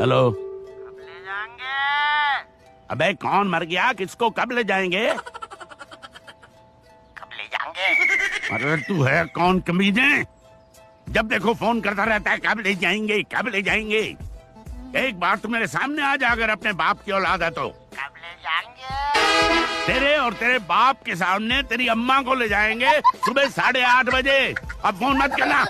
Hello कब ले जाएँगे। अबे कौन मर गया? किसको कब ले जाएँगे? कब ले जाएँगे? अरे तू है कौन कमीने? जब देखो फ़ोन करता रहता है कब ले जाएँगे कब ले जाएँगे? एक बार तू तो मेरे सामने आ जा अगर अपने बाप की औलाद है तो। कब ले जाएँगे? तेरे और तेरे बाप के सामने तेरी अम्मा को ले जाएँगे सुबह साढ़े आठ बजे। अब फ़ोन मत करना।